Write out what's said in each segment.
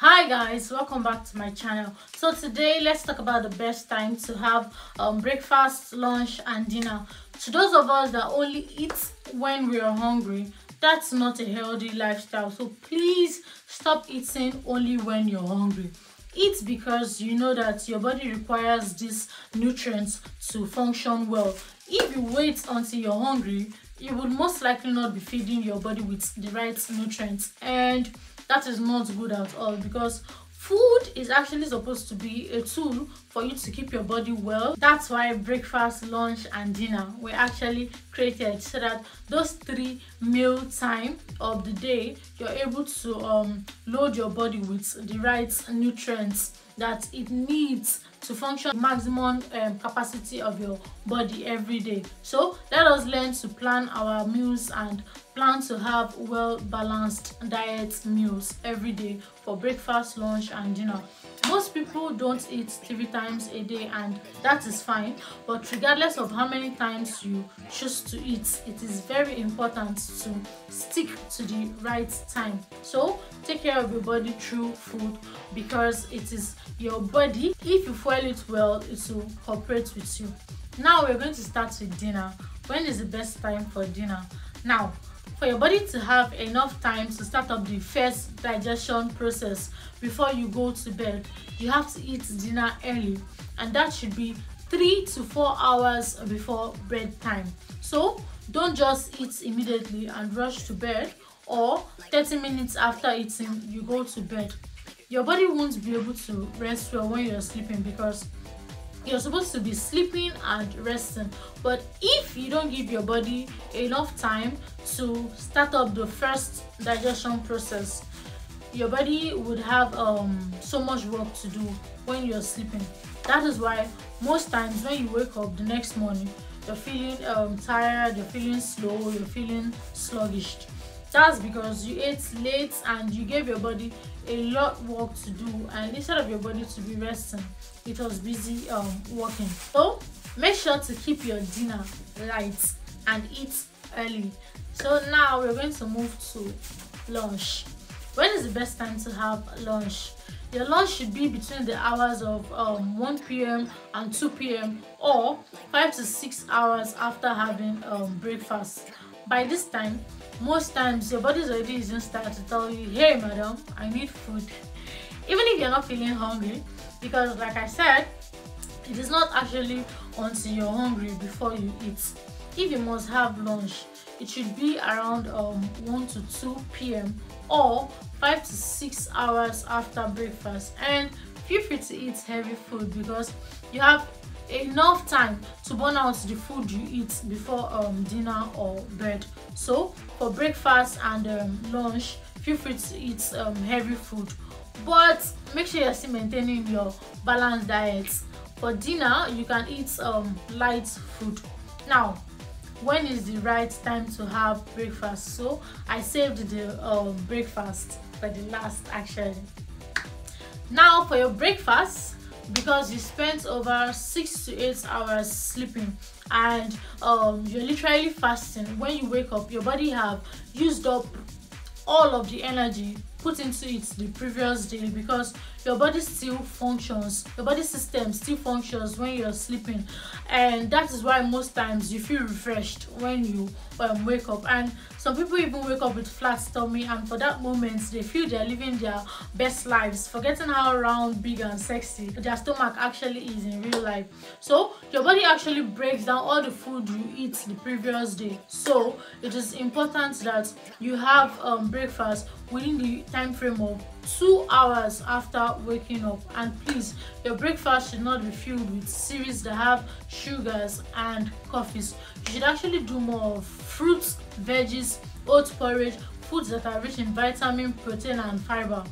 hi guys. Welcome back to my channel. So today let's talk about the best time to have um, breakfast lunch and dinner. To those of us that only eat when we are hungry that's not a healthy lifestyle. So please stop eating only when you're hungry. Eat because you know that your body requires these nutrients to function well. If you wait until you're hungry you would most likely not be feeding your body with the right nutrients. And that is not good at all because food is actually supposed to be a tool for you to keep your body well. That's why breakfast lunch and dinner were actually created so that those three meal time of the day you're able to um, load your body with the right nutrients that it needs to function maximum um, capacity of your body every day. So let us learn to plan our meals and plan to have well balanced diet meals every day for breakfast lunch and dinner most people don't eat three times a day and that is fine but regardless of how many times you choose to eat it is very important to stick to the right time. So take care of your body through food because it is your body. If you fuel it well it will cooperate with you. Now we're going to start with dinner. When is the best time for dinner? Now for your body to have enough time to start up the first digestion process before you go to bed. You have to eat dinner early and that should be three to four hours before bedtime so don't just eat immediately and rush to bed or 30 minutes after eating you go to bed. Your body won't be able to rest well when you're sleeping because you're supposed to be sleeping and resting. But if you don't give your body enough time to start up the first digestion process your body would have um, so much work to do when you're sleeping. That is why most times when you wake up the next morning you're feeling um, tired you're feeling slow you're feeling sluggish. That's because you ate late and you gave your body a lot work to do and instead of your body to be resting it was busy um, working so make sure to keep your dinner light and eat early so now we're going to move to lunch when is the best time to have lunch your lunch should be between the hours of um, 1 p.m. and 2 p.m. or 5 to 6 hours after having um, breakfast by this time most times your body's already using start to tell you hey madam i need food. Even if you're not feeling hungry because like i said it is not actually until you're hungry before you eat. If you must have lunch it should be around um 1 to 2 p.m or 5 to 6 hours after breakfast. And feel free to eat heavy food because you have enough time to burn out the food you eat before um, dinner or bed so for breakfast and um, lunch feel free to eat um, heavy food. But make sure you're still maintaining your balanced diet. For dinner you can eat um, light food. Now when is the right time to have breakfast? So i saved the um, breakfast for the last actually now for your breakfast because you spent over six to eight hours sleeping and um, you're literally fasting. When you wake up your body have used up all of the energy put into it the previous day because your body still functions. Your body system still functions when you're sleeping. And that is why most times you feel refreshed when you um, wake up. And some people even wake up with flat stomach and for that moment they feel they're living their best lives forgetting how round big and sexy their stomach actually is in real life. So your body actually breaks down all the food you eat the previous day. So it is important that you have um, breakfast within the time frame of two hours after waking up. And please your breakfast should not be filled with cereals that have sugars and coffees. You should actually do more of fruits veggies oat porridge foods that are rich in vitamin protein and fiber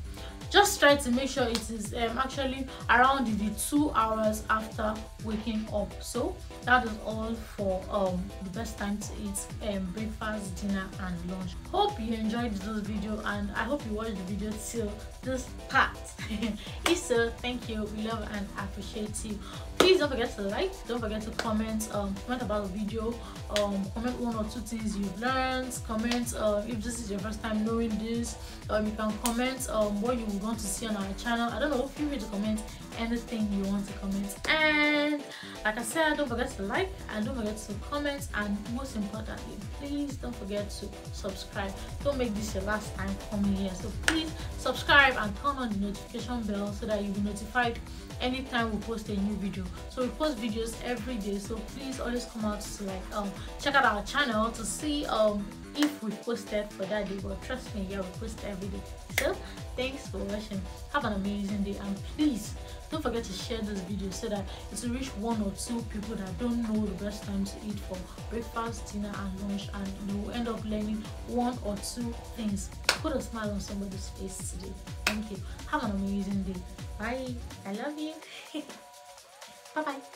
just try to make sure it is um, actually around the two hours after waking up. So that is all for um the best time to eat um breakfast dinner and lunch. Hope you enjoyed this video and i hope you watched the video till this part. If so thank you we love and appreciate you. Please don't forget to like don't forget to comment um comment about the video um comment one or two things you've learned comment uh, if this is your first time knowing this um you can comment what you you want to see on our channel. I don't know feel free to comment anything you want to comment. And like i said don't forget to like and don't forget to comment. And most importantly please don't forget to subscribe. Don't make this your last time coming here. So please subscribe and turn on the notification bell so that you'll be notified anytime we post a new video. So we post videos every day. So please always come out to like um check out our channel to see um if we posted for that day. But trust me yeah we post every day. So thanks for watching. Have an amazing day and please don't forget to share this video so that it will reach one or two people that don't know the best time to eat for breakfast dinner and lunch and you will end up learning one or two things. Put a smile on somebody's face today. Thank you. Have an amazing day. Bye. I love you. Bye bye